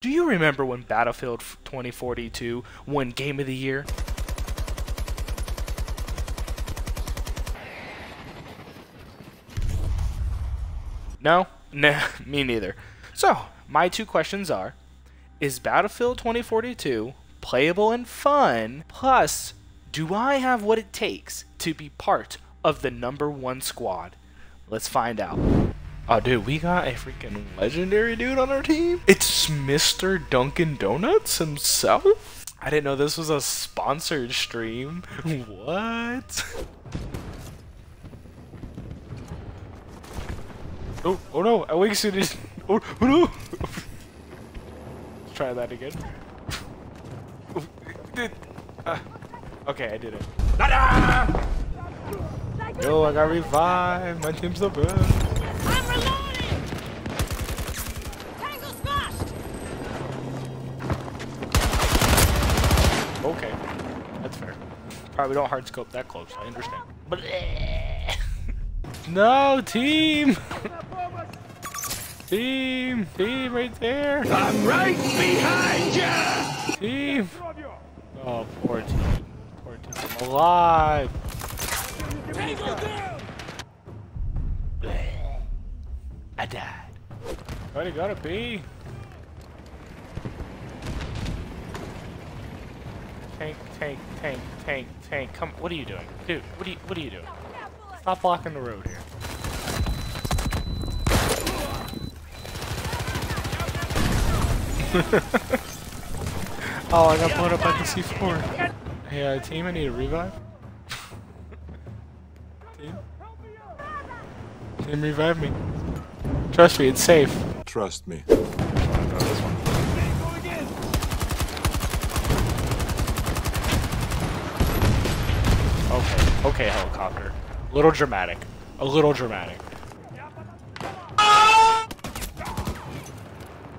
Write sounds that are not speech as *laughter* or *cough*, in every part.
Do you remember when Battlefield 2042 won Game of the Year? No? *laughs* Nah, me neither. So, my two questions are Is Battlefield 2042 playable and fun? Plus, do I have what it takes to be part of the number one squad? Let's find out. Oh, dude, we got a freaking legendary dude on our team. It's Mr. Dunkin' Donuts himself. I didn't know this was a sponsored stream. What? Oh, oh no, I wingsuited. Oh, oh no. Let's try that again. Uh, okay, I did it. Yo, I got revived. My team's the best. I'm reloading! Tango smashed! Okay, that's fair. Probably don't hard scope that close. I understand. But eh. *laughs* no team, team, team, right there. I'm right behind you! Team. Oh, poor team. Poor team. I'm alive. I died. Already gotta a Tank, tank, tank, tank, tank. Come, what are you doing, dude? What are you, what are you doing? Stop blocking the road here. *laughs* oh, I got blown up by the C4. Hey, uh, team, I need a revive. team? Team, revive me. Trust me, it's safe. Trust me. Okay, okay, helicopter. A little dramatic. A little dramatic.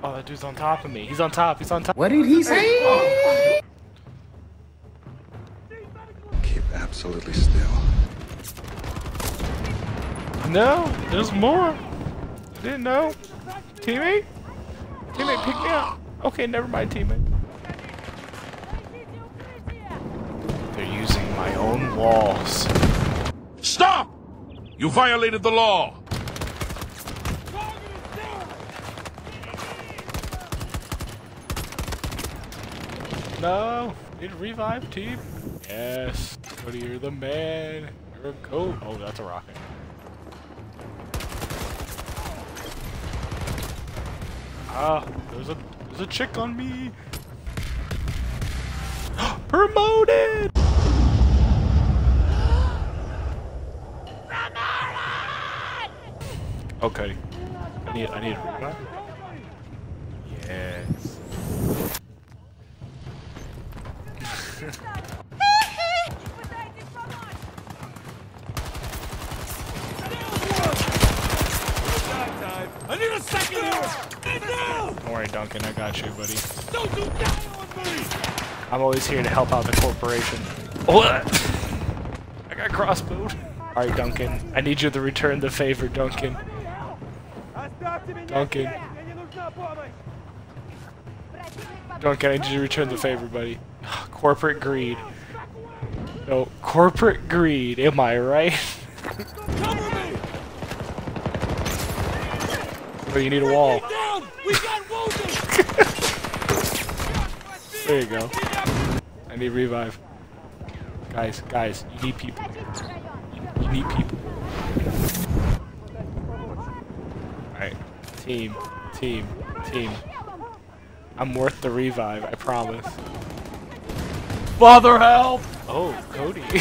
Oh, that dude's on top of me. He's on top. He's on top. What did he say? Keep absolutely still. No, there's more. Didn't know. Teammate? Teammate, pick me up. Okay, never mind, teammate. Own walls. Stop! You violated the law! No! Need revive, team? Yes. Cody, you're the man. You're a goat. Oh, that's a rocket. Ah, there's a there's a chick on me. *gasps* Promoted! Okay. I need I need a revive. Yes. *laughs* I need a second here! Get! Don't worry, Duncan. I got you, buddy. Don't you die on me! I'm always here to help out the corporation. What? I got crossbowed. Alright, Duncan. I need you to return the favor, Duncan. Duncan. Duncan, I need to return the favor, buddy. Ah, corporate greed. No, corporate greed. Am I right? *laughs* Oh, you need a wall. *laughs* There you go. I need revive. Guys, guys, you need people. You need people. Team, team, team. I'm worth the revive, I promise. Father help! Oh, Cody. *laughs*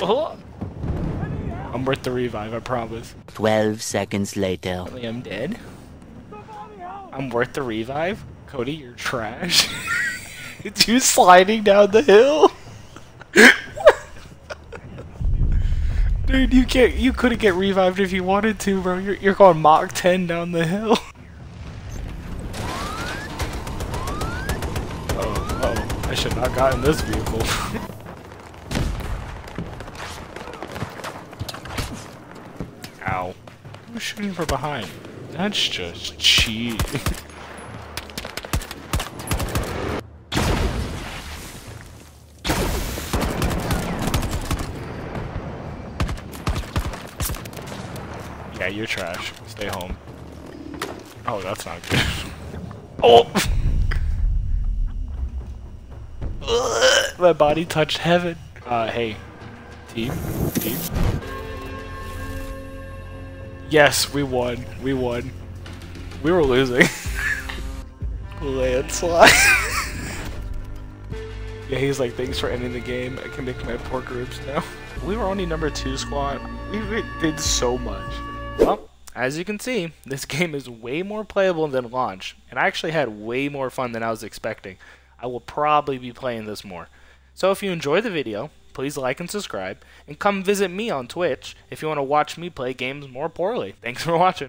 oh. I'm worth the revive, I promise. 12 seconds later. Apparently I'm dead. I'm worth the revive. Cody, you're trash. *laughs* it's you sliding down the hill. Dude, you can't. You couldn't get revived if you wanted to, bro. You're you're going Mach 10 down the hill. *laughs* Oh, oh! I should not have gotten this vehicle. Ow! Who's shooting from behind? That's just cheating. *laughs* you're trash. Stay home. Oh, that's not good. *laughs* oh! My body touched heaven. Uh, hey. Team? Team? Yes, we won. We won. We were losing. *laughs* Landslide. *laughs* yeah, he's like, thanks for ending the game. I can make my pork ribs now. We were only number two squad. We we did so much. Well, as you can see, this *laughs* game is way more playable than launch, and I actually had way more fun than I was expecting. I will probably be playing this more. So if you enjoyed the video, please like and subscribe, and come visit me on Twitch if you want to watch me play games more poorly. Thanks for *laughs* watching.